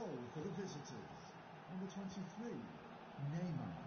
goal for the visitors. Number 23, Neymar.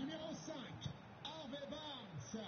numéro 5, Harvey Barnes.